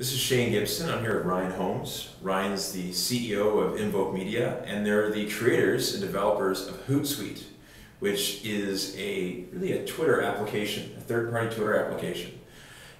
This is Shane Gibson. I'm here with Ryan Holmes. Ryan's the CEO of Invoke Media, and they're the creators and developers of Hootsuite, which is a really a Twitter application, a third-party Twitter application.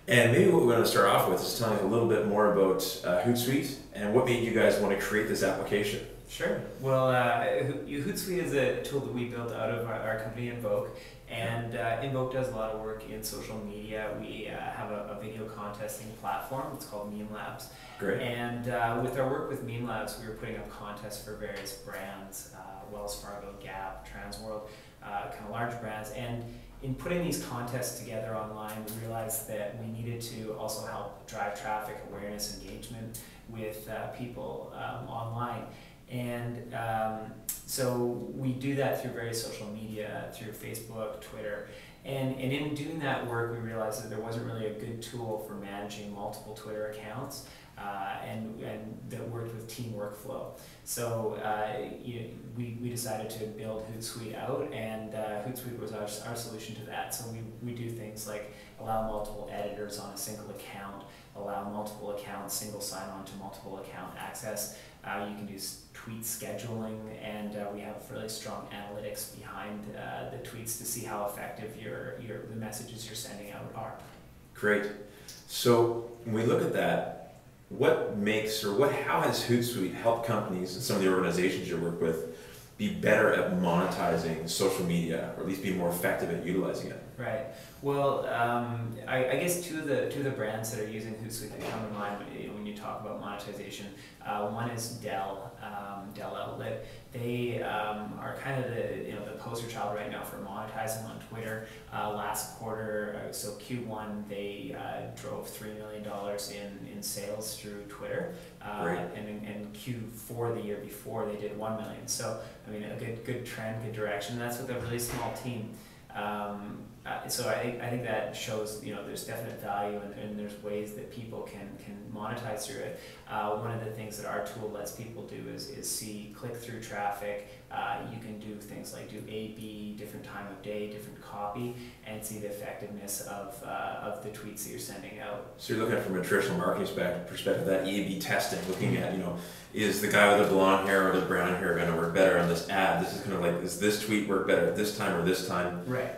And maybe what we want to start off with is telling a little bit more about uh, Hootsuite and what made you guys want to create this application. Sure. Well, uh, Hootsuite is a tool that we built out of our, company Invoke, and uh, Invoke does a lot of work in social media. We uh, have a, a, video contesting platform. It's called Meme Labs. Great. And uh, with our work with Meme Labs, we were putting up contests for various brands, uh, Wells Fargo, Gap, Transworld, uh, kind of large brands, and in putting these contests together online, we realized that we needed to also help drive traffic, awareness, engagement with uh, people um, online. And um, so we do that through various social media, through Facebook, Twitter. And, and in doing that work, we realized that there wasn't really a good tool for managing multiple Twitter accounts. Uh, and, and that worked with team workflow. So uh, you, we, we decided to build Hootsuite out, and uh, Hootsuite was our, our solution to that. So we, we do things like allow multiple editors on a single account, allow multiple accounts, single sign-on to multiple account access. Uh, you can do tweet scheduling, and uh, we have really strong analytics behind uh, the tweets to see how effective your, your the messages you're sending out are. Great. So when we look at that, what makes or what how has Hootsuite helped companies and some of the organizations you work with be better at monetizing social media, or at least be more effective at utilizing it? Right. Well, um, I, I, guess two of the two of the brands that are using Hootsuite that come to mind when, when you talk about monetization. Uh, one is Dell, um, Dell Outlet. They um, are kind of the you know the poster child right now for monetizing on Twitter. Uh, last quarter, uh, so Q1, they uh, drove three million dollars in, in sales through Twitter, uh, and in Q4 the year before they did one million. So I mean a good good trend, good direction. That's with a really small team. Um, uh, so I think, I think that shows you know there's definite value and, and there's ways that people can can monetize through it. Uh, one of the things that our tool lets people do is, is see click through traffic. Uh, you can do things like do A/B, different time of day, different copy, and see the effectiveness of uh, of the tweets that you're sending out. So you're looking at from a traditional marketing perspective that A/B testing, looking at you know is the guy with the blonde hair or the brown hair going to work better on this ad? This is kind of like is this tweet work better at this time or this time? Right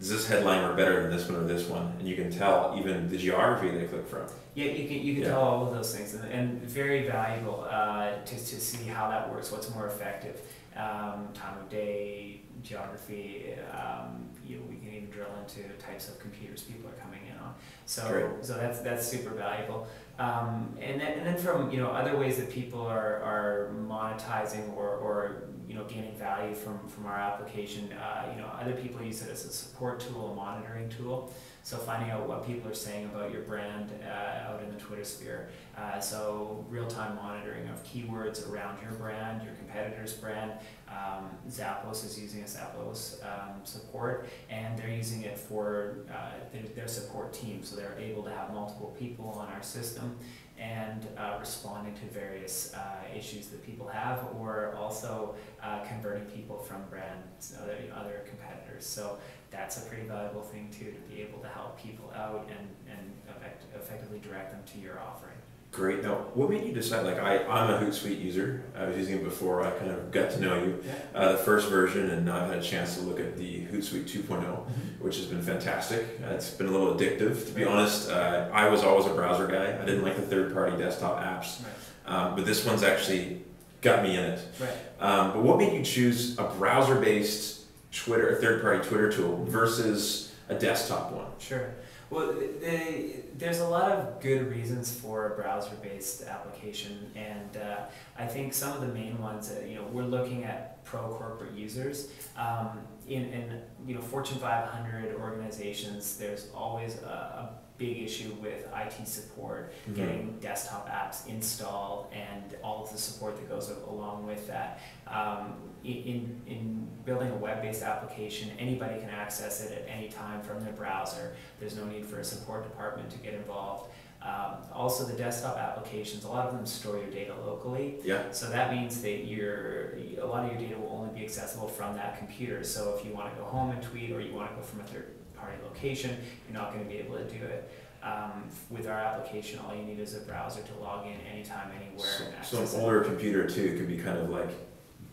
does this headline work better than this one or this one? And you can tell even the geography they click from. Yeah, you can, you can yeah. tell all of those things, and, and very valuable uh, to, to see how that works, what's more effective. Um, time of day, geography, um, you know, we can even drill into types of computers people are coming in on. So, Great. so that's, that's super valuable. Um, and, then, and then from you know other ways that people are, are monetizing or, or you know gaining value from, from our application, uh, you know other people use it as a support tool, a monitoring tool. So finding out what people are saying about your brand uh, out in the Twitter sphere. Uh, so real-time monitoring of keywords around your brand, your competitor's brand. Um, Zappos is using a Zappos um, support, and they're using it for uh, their, their, support team. So they're able to have multiple people on our system and uh, responding to various uh, issues that people have, or also uh, converting people from brands, other, you know, other competitors. So that's a pretty valuable thing too, to be able to help people out and, and effect, effectively direct them to your offering. Great. Now, what made you decide? Like, I, I'm a Hootsuite user. I was using it before. I kind of got to know you, uh, the first version, and now I've had a chance to look at the Hootsuite 2.0, mm-hmm. which has been fantastic. Uh, it's been a little addictive, to be honest. Uh, I was always a browser guy. I didn't like the third-party desktop apps, right. um, but this one's actually got me in it. Right. Um, but what made you choose a browser-based Twitter, a third-party Twitter tool versus a desktop one? Sure. Well, they, there's a lot of good reasons for a browser-based application, and uh, I think some of the main ones, that, you know, we're looking at pro corporate users. Um, in, in you know Fortune 500 organizations, there's always a, a big issue with IT support, mm-hmm. getting desktop apps installed, and all of the support that goes along with that. Um, in, in building a web-based application, anybody can access it at any time from their browser. There's no need for a support department to get involved. Um, also, the desktop applications, a lot of them store your data locally. Yeah. So that means that your a lot of your data will only be accessible from that computer. So if you want to go home and tweet, or you want to go from a third party location, you're not going to be able to do it. Um, with our application, all you need is a browser to log in anytime, anywhere, So, and so an it. older computer too could be kind of like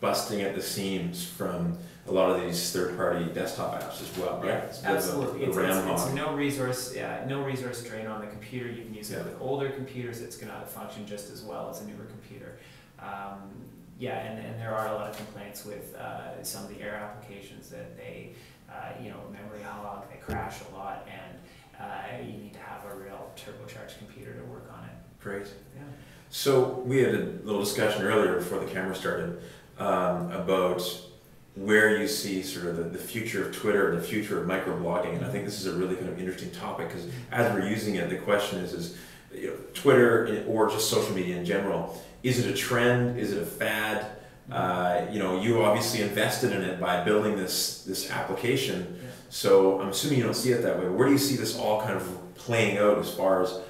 busting at the seams from a lot of these third-party desktop apps as well, right? Yeah, It's a bit of a- absolutely. a It's, it's, it's no resource, yeah, no resource drain on the computer. You can use Yeah. it with older computers. It's going to function just as well as a newer computer. Um, yeah, and, and there are a lot of complaints with uh, some of the Air applications that they, uh, you know, memory hog, they crash a lot, and uh, you need to have a real turbocharged computer to work on it. Great. Yeah. So we had a little discussion earlier before the camera started um, about where you see sort of the, the future of Twitter and the future of microblogging, and I think this is a really kind of interesting topic because as we're using it, the question is, is you know, Twitter or just social media in general, is it a trend? Is it a fad? Uh, you know, you obviously invested in it by building this this application, Yeah. so I'm assuming you don't see it that way. Where do you see this all kind of playing out as far as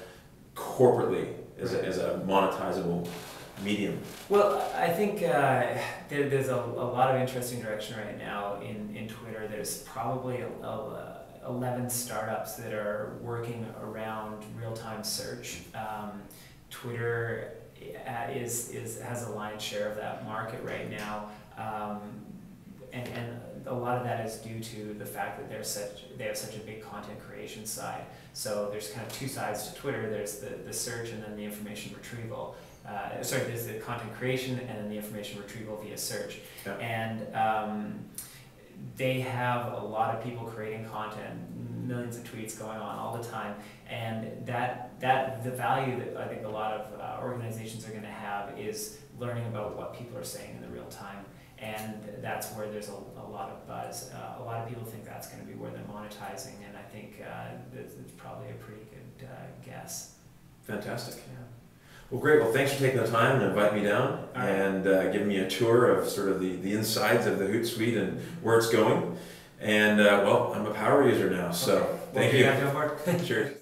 corporately as a, as a monetizable medium? Well, I think uh, there, there's a, a lot of interesting direction right now in, in Twitter. There's probably a, a, 11 startups that are working around real time search. Um, Twitter is, is, has a lion's share of that market right now. Um, and, and a lot of that is due to the fact that they're such, they have such a big content creation side. So there's kind of two sides to Twitter. There's the, the search and then the information retrieval uh, sorry, there's the content creation and then the information retrieval via search. Yeah. And um, they have a lot of people creating content, millions of tweets going on all the time, and that that the value that I think a lot of uh, organizations are going to have is learning about what people are saying in the real time. And that's where there's a, a lot of buzz. Uh, a lot of people think that's going to be where they're monetizing, and I think uh, it's, it's probably a pretty good uh, guess. Fantastic. Yeah. Well, great. Well, thanks for taking the time and inviting me down right. and uh, giving me a tour of sort of the, the insides of the Hootsuite and where it's going. And uh, well, I'm a power user now, so Okay. Thank you. have to go for? Cheers.